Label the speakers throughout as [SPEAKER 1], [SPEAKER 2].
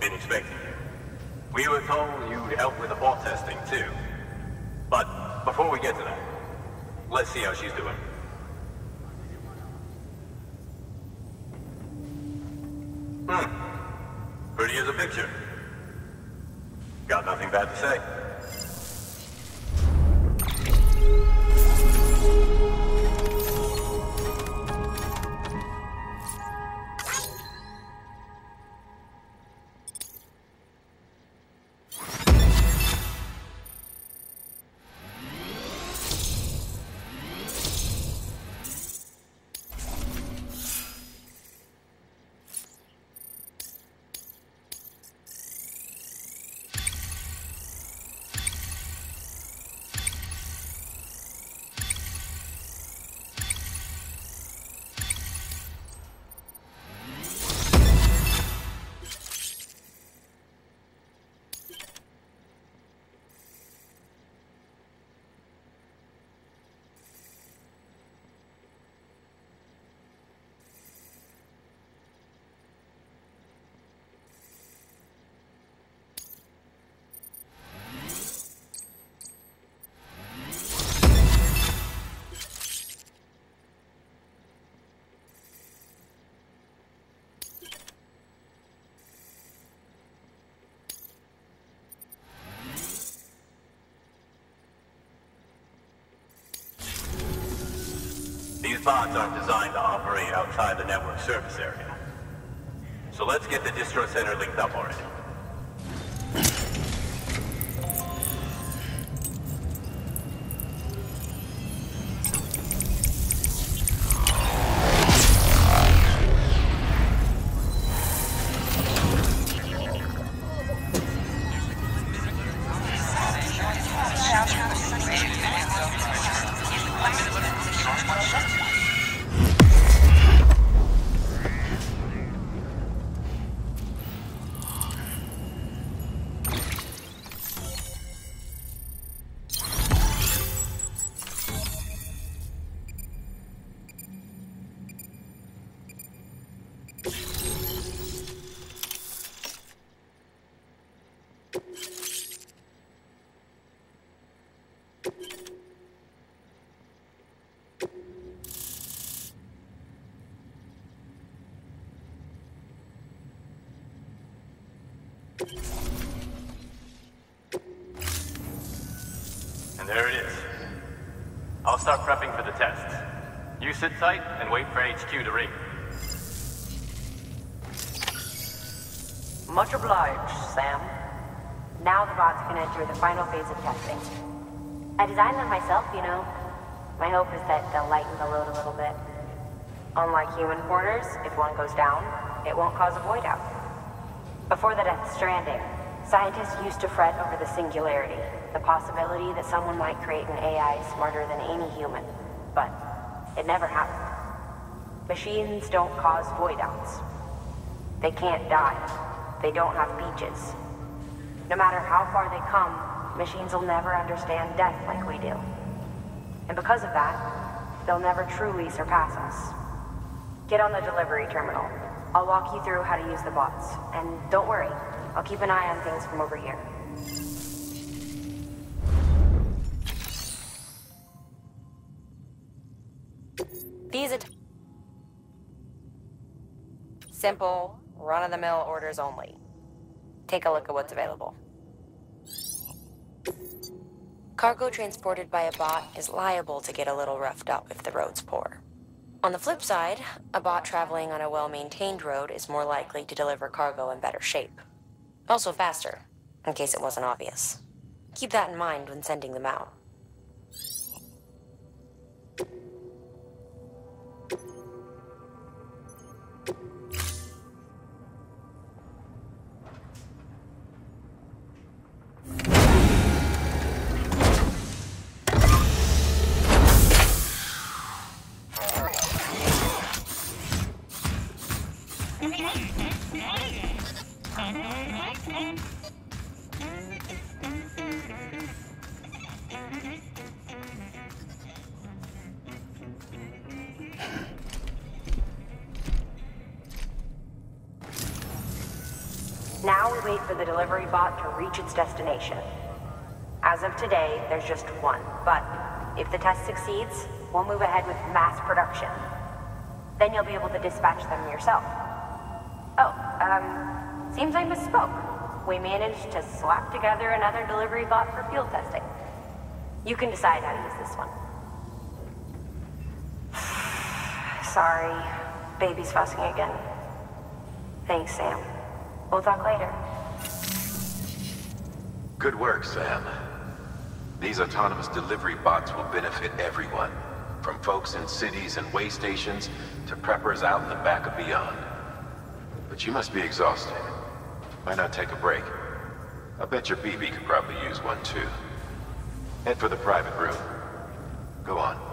[SPEAKER 1] Been expecting. We were told you'd help with the These bots aren't designed to operate outside the network service area. So let's get the distro center linked up already. Start prepping for the tests. You sit tight and wait for HQ to ring.
[SPEAKER 2] Much obliged, Sam. Now the bots can enter the final phase of testing. I designed them myself, you know. My hope is that they'll lighten the load a little bit. Unlike human quarters, if one goes down, it won't cause a void out. Before the Death Stranding, scientists used to fret over the singularity, the possibility that someone might create an AI smarter than any human. But it never happened. Machines don't cause void outs. They can't die. They don't have beaches. No matter how far they come, machines will never understand death like we do. And because of that, they'll never truly surpass us. Get on the delivery terminal. I'll walk you through how to use the bots. And don't worry, I'll keep an eye on things from over here. Simple, run-of-the-mill orders only. Take a look at what's available. Cargo transported by a bot is liable to get a little roughed up if the road's poor. On the flip side, a bot traveling on a well-maintained road is more likely to deliver cargo in better shape. Also faster, in case it wasn't obvious. Keep that in mind when sending them out. The delivery bot to reach its destination. As of today, there's just one, but if the test succeeds, we'll move ahead with mass production. Then you'll be able to dispatch them yourself. Oh, um, seems I misspoke. We managed to slap together another delivery bot for field testing. You can decide how to use this one. Sorry, baby's fussing again. Thanks, Sam. We'll talk later.
[SPEAKER 3] Good work, Sam. These autonomous delivery bots will benefit everyone, from folks in cities and way stations to preppers out in the back of beyond. But you must be exhausted. Why not take a break? I bet your BB could probably use one too. Head for the private room. Go on.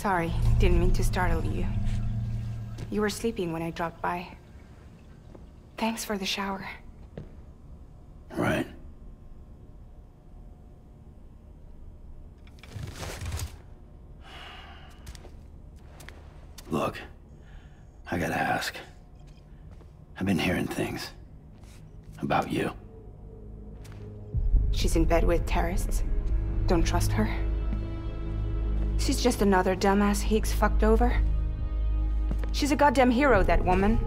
[SPEAKER 4] Sorry, didn't mean to startle you. You were sleeping when I dropped by. Thanks for the shower.
[SPEAKER 5] Right. Look, I gotta ask. I've been hearing things. About you.
[SPEAKER 4] She's in bed with terrorists. Don't trust her. She's just another dumbass Higgs fucked over. She's a goddamn hero, that woman.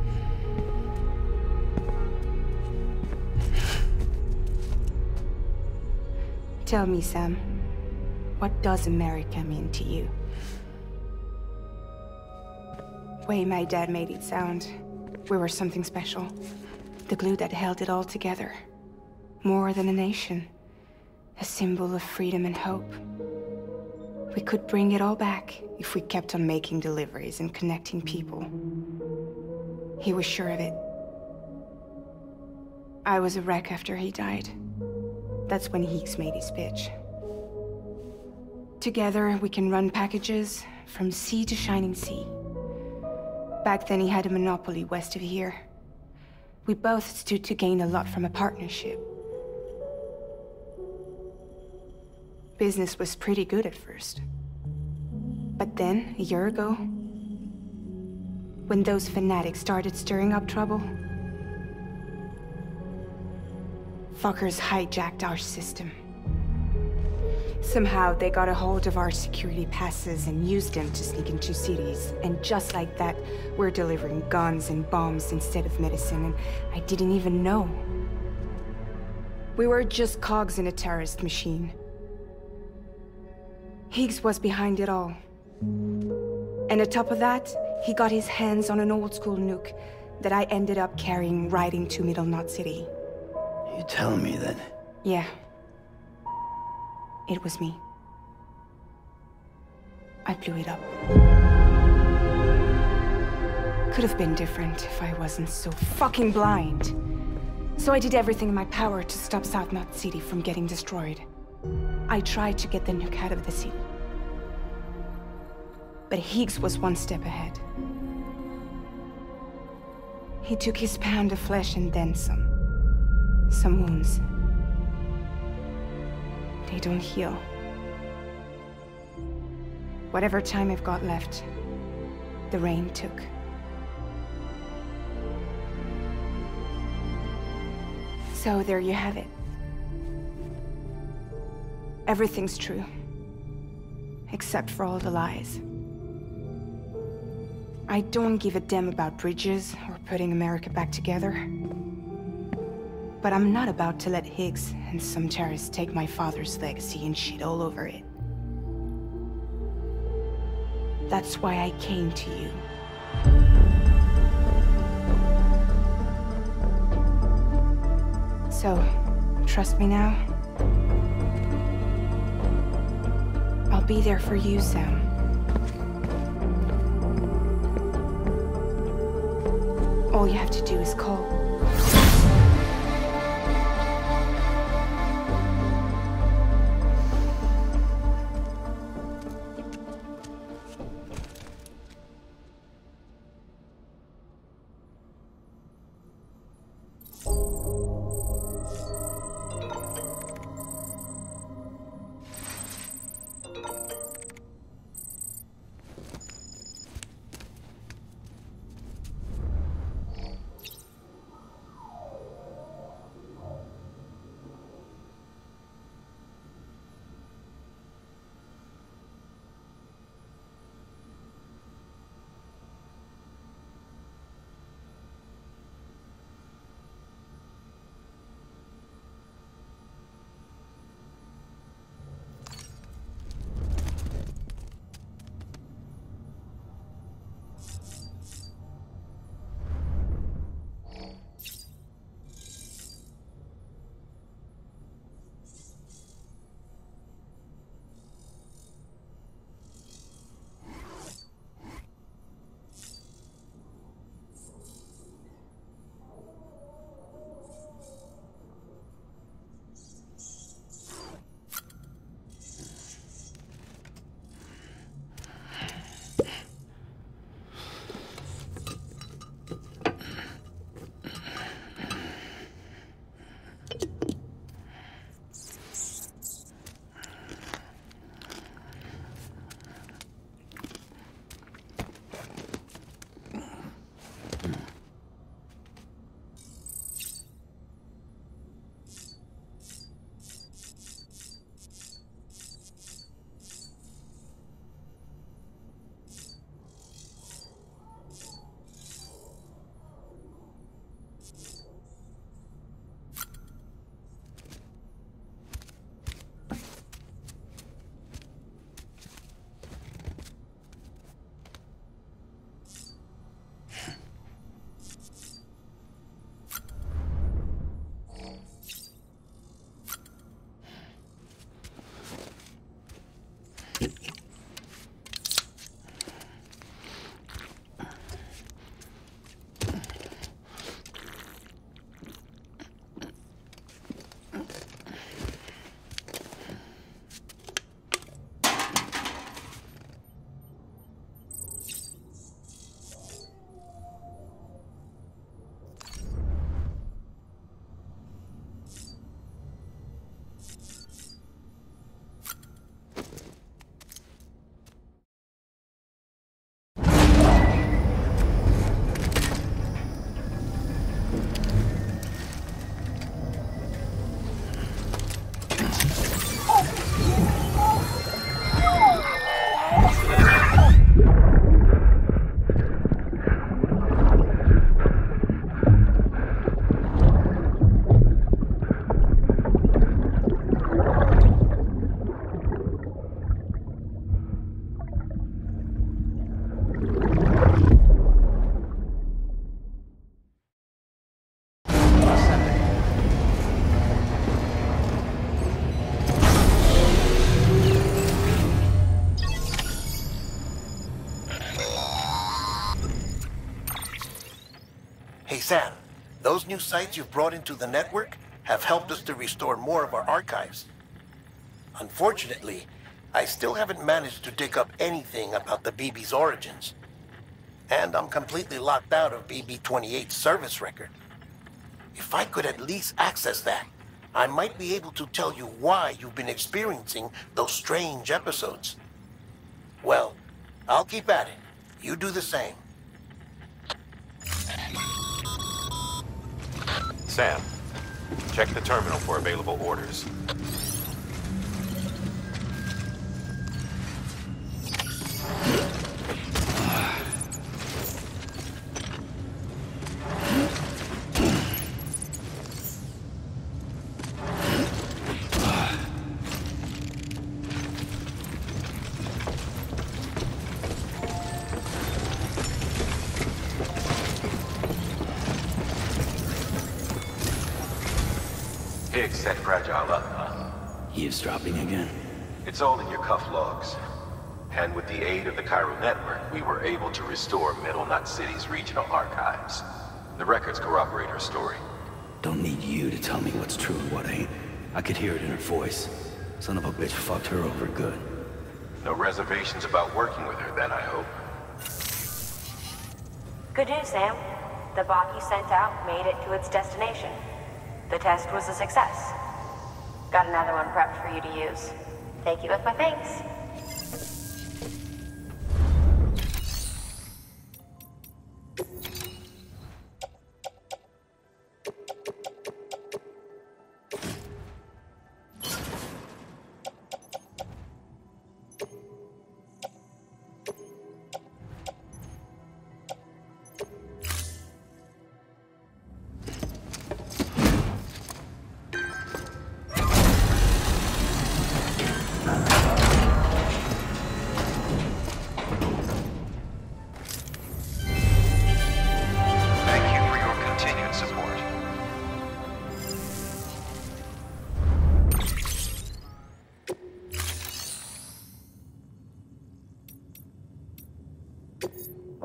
[SPEAKER 4] Tell me, Sam, what does America mean to you? way my dad made it sound, we were something special. The glue that held it all together. More than a nation. A symbol of freedom and hope. We could bring it all back if we kept on making deliveries and connecting people. He was sure of it. I was a wreck after he died. That's when Higgs made his pitch. Together, we can run packages from sea to shining sea. Back then, he had a monopoly west of here. We both stood to gain a lot from a partnership. Business was pretty good at first. But then, a year ago, when those fanatics started stirring up trouble, fuckers hijacked our system. Somehow, they got a hold of our security passes and used them to sneak into cities. And just like that, we're delivering guns and bombs instead of medicine, and I didn't even know. We were just cogs in a terrorist machine. Higgs was behind it all. And atop of that, he got his hands on an old-school nuke that I ended up carrying right into Middle Knot City.
[SPEAKER 5] You tell me that?
[SPEAKER 4] Yeah. It was me. I blew it up. Could have been different if I wasn't so fucking blind. So I did everything in my power to stop South Knot City from getting destroyed. I tried to get the nuke out of the city. But Higgs was one step ahead. He took his pound of flesh and then some. Some wounds. They don't heal. Whatever time I've got left, the rain took. So there you have it. Everything's true. Except for all the lies. I don't give a damn about bridges or putting America back together. But I'm not about to let Higgs and some terrorists take my father's legacy and shit all over it. That's why I came to you. So, trust me now? I'll be there for you, Sam. All you have to do is call.
[SPEAKER 6] Those new sites you've brought into the network have helped us to restore more of our archives. Unfortunately, I still haven't managed to dig up anything about the BB's origins. And I'm completely locked out of BB-28's service record. If I could at least access that, I might be able to tell you why you've been experiencing those strange episodes. Well, I'll keep at it. You do the same.
[SPEAKER 3] Sam, check the terminal for available orders. Set Fragile up, huh?
[SPEAKER 5] Eavesdropping again?
[SPEAKER 3] It's all in your cuff logs. And with the aid of the Chiral Network, we were able to restore Middle Knot City's regional archives. The records corroborate her story.
[SPEAKER 5] Don't need you to tell me what's true and what ain't. I could hear it in her voice. Son of a bitch fucked her over good.
[SPEAKER 3] No reservations about working with her then, I hope.
[SPEAKER 2] Good news, Sam. The bot you sent out made it to its destination. The test was a success. Got another one prepped for you to use. Take you with my thanks.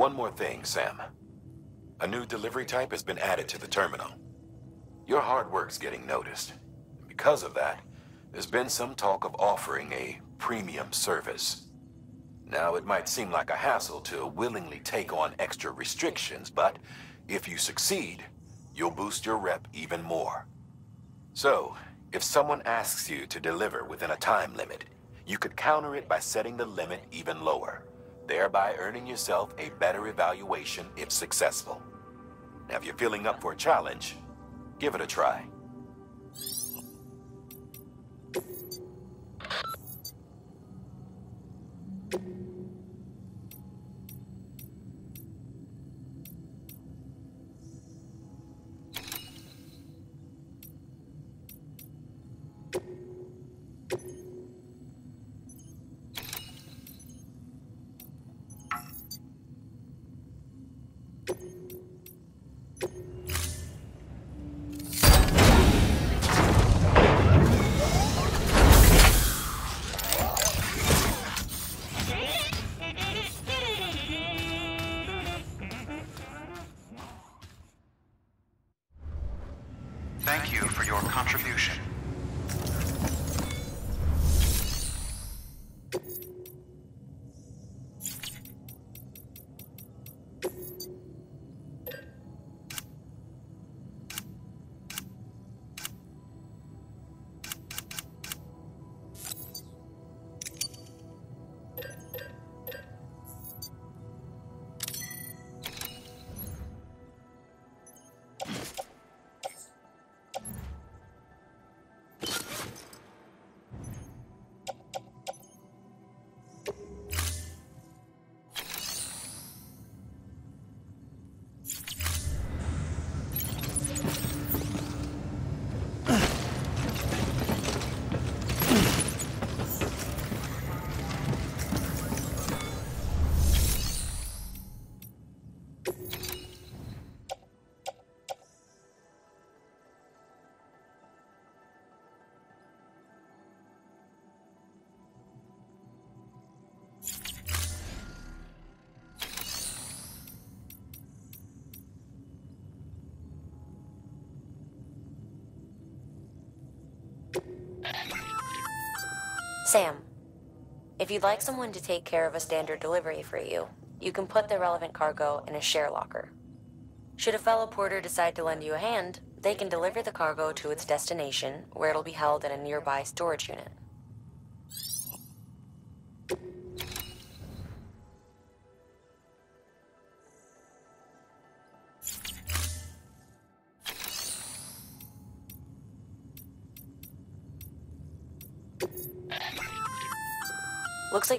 [SPEAKER 3] One more thing, Sam. A new delivery type has been added to the terminal. Your hard work's getting noticed. Because of that, there's been some talk of offering a premium service. Now, it might seem like a hassle to willingly take on extra restrictions, but if you succeed, you'll boost your rep even more. So, if someone asks you to deliver within a time limit, you could counter it by setting the limit even lower, thereby earning yourself a better evaluation if successful. Now, if you're feeling up for a challenge, give it a try.
[SPEAKER 2] Sam, if you'd like someone to take care of a standard delivery for you, you can put the relevant cargo in a share locker. Should a fellow porter decide to lend you a hand, they can deliver the cargo to its destination, where it'll be held in a nearby storage unit.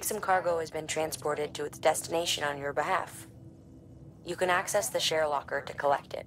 [SPEAKER 2] Some cargo has been transported to its destination on your behalf. You can access the share locker to collect it.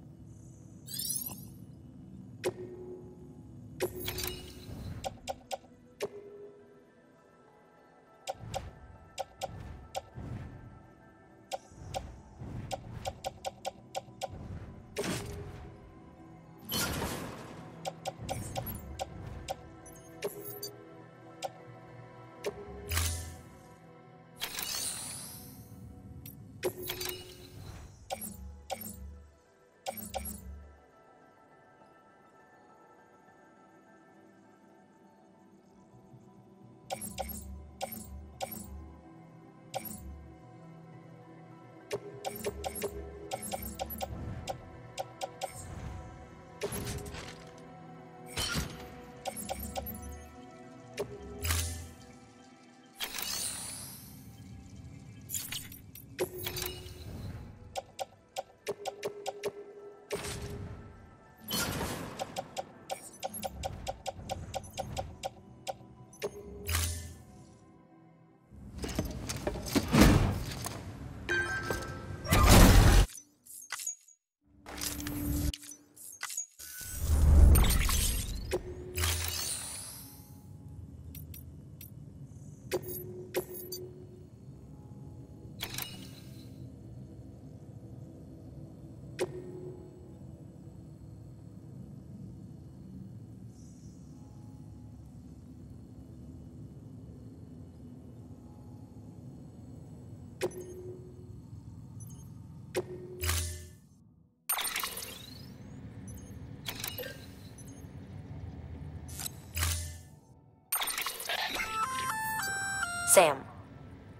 [SPEAKER 2] Sam,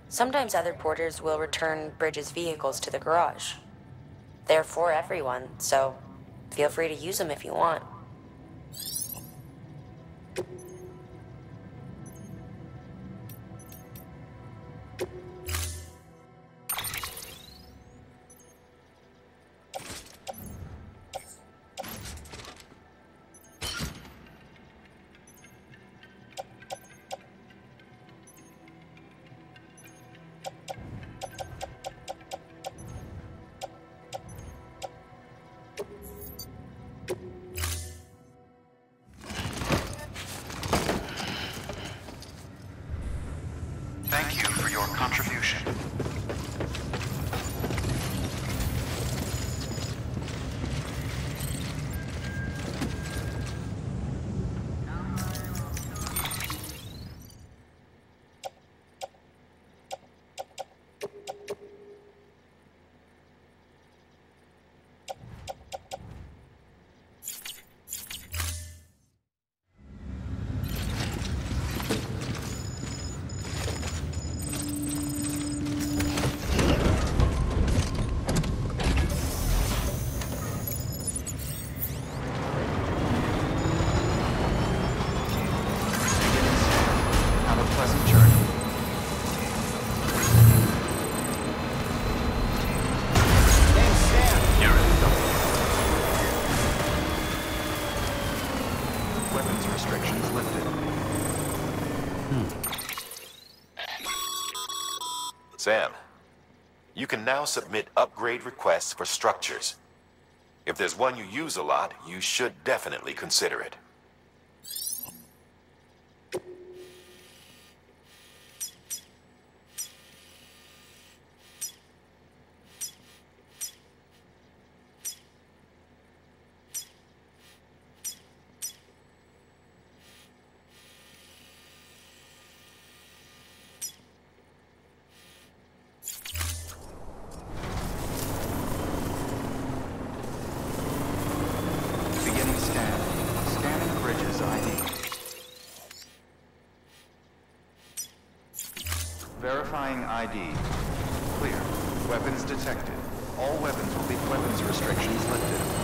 [SPEAKER 2] sometimes other porters will return Bridges' vehicles to the garage. They're for everyone, so feel free to use them if you want.
[SPEAKER 3] Can now submit upgrade requests for structures. If there's one you use a lot, you should definitely consider it.
[SPEAKER 7] Verifying ID. Clear. Weapons detected. All weapons will be weapons restrictions lifted.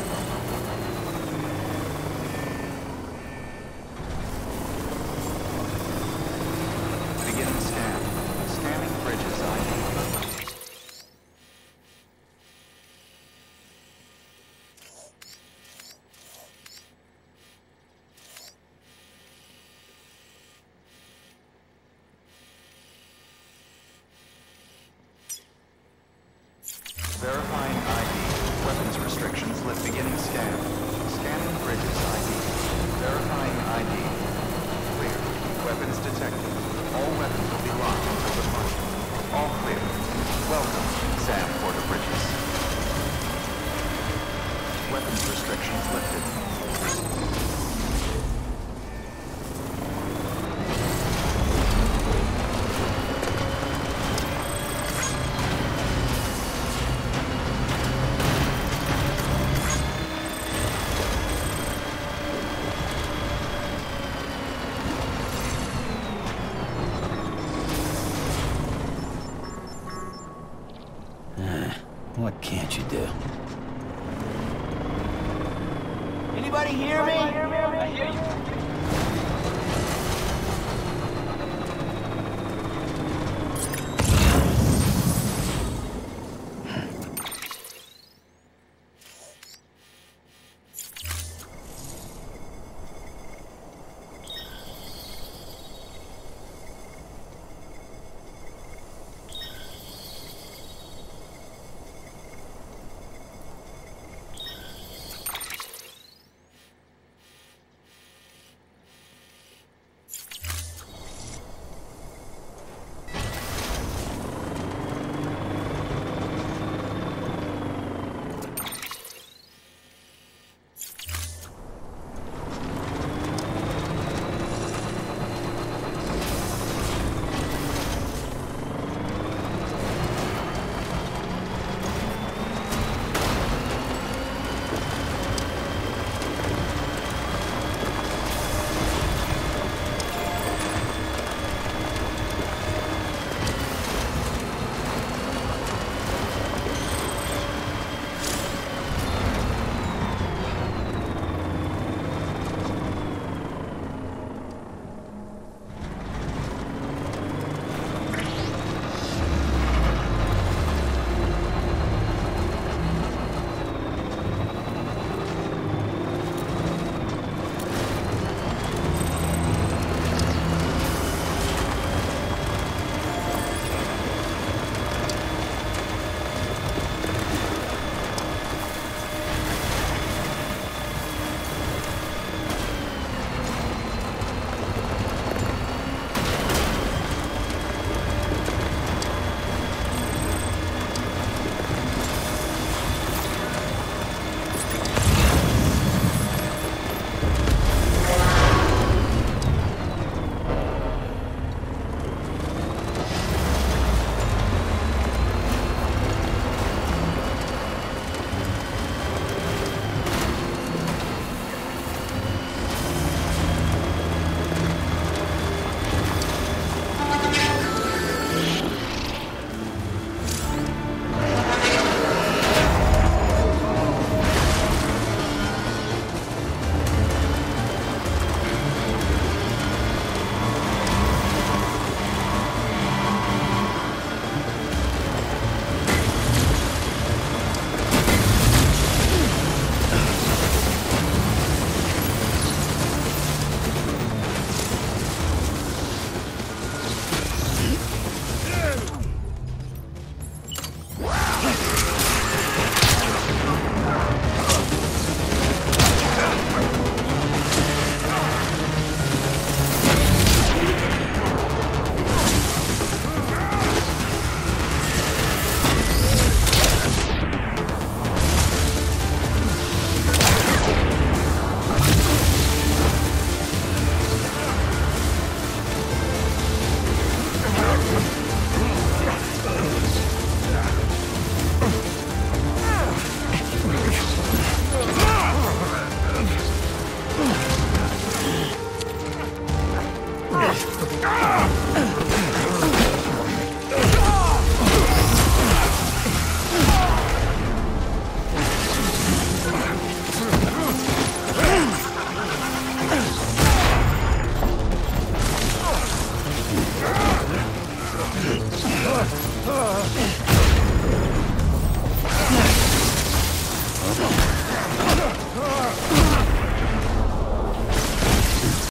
[SPEAKER 7] restrictions lifted.